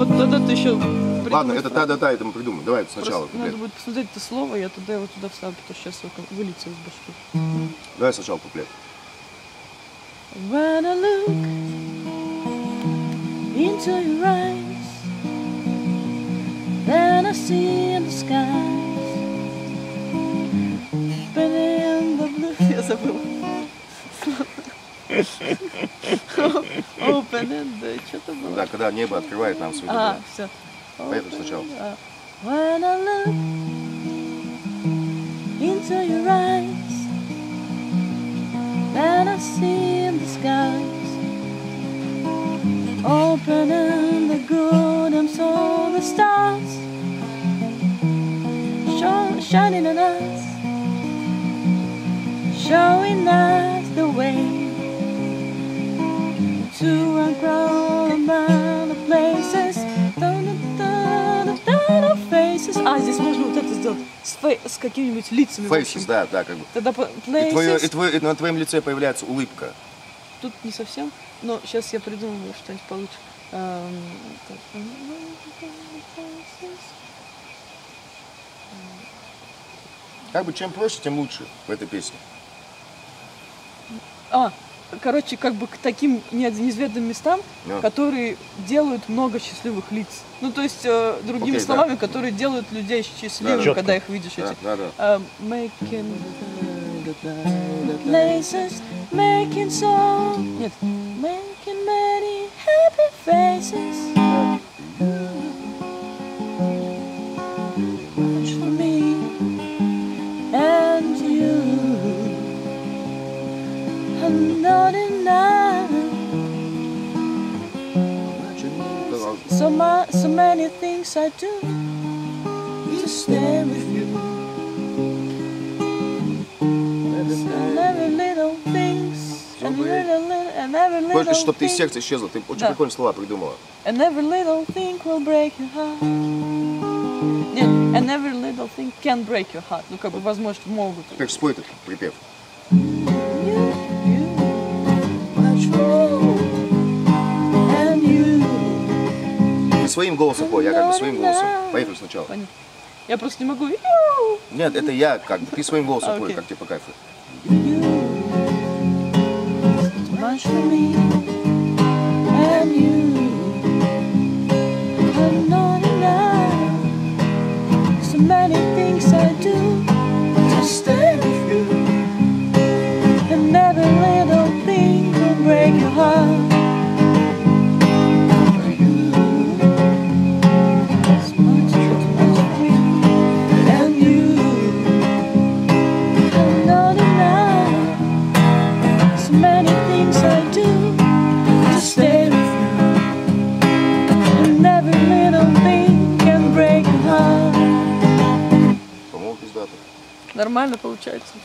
вот тогда ты еще Ладно, это та-да-та, это мы придумаем. Давай сначала Просто надо будет посмотреть это слово, я тогда его туда вставлю, потому что сейчас вылетит из башки. Давай сначала куплет. When I look into your eyes, then I see in the skies, open in the blue. Я забыла. Open in the... Что-то было. Да, когда небо открывает нам свои А, двери. все. Поэтому сначала. When I look into your eyes, then I see in the skies, open in the good and so the stars, show, shining on us, showing us the way to the places. А, здесь можно вот это сделать с, фей- с какими-нибудь лицами. Faces, да, да, как бы. Тогда по- И, твое, places. и, твое- и на твоем лице появляется улыбка. Тут не совсем, но сейчас я придумаю что-нибудь получше. Так, Как бы чем проще, тем лучше в этой песне. А, короче, как бы к таким не- неизведанным местам, Да. которые делают много счастливых лиц. Ну, то есть, э, другими да. словами, которые делают людей счастливыми, Да. когда их видишь. Да, эти. да, да. Um, making places, making so нет, making many happy faces. So my, so many things I do to stay with you. And every little things, and Зубы. little, little, and every little Хочешь, чтобы ты из thing, сердца исчезла. Ты очень Да. прикольные слова придумала. and every little thing will break your heart. Нет, and every little thing can break your heart. Ну, как бы, возможно, могут. Как же спой этот припев. Своим голосом пой, я как бы своим голосом. Поехали сначала. Понятно. Я просто не могу. Нет, это я как бы. Ты своим голосом А, пой, как тебе по кайфу. you. So many things I do to stay with you. And every little thing can break your heart. По-моему, пиздато. Нормально получается.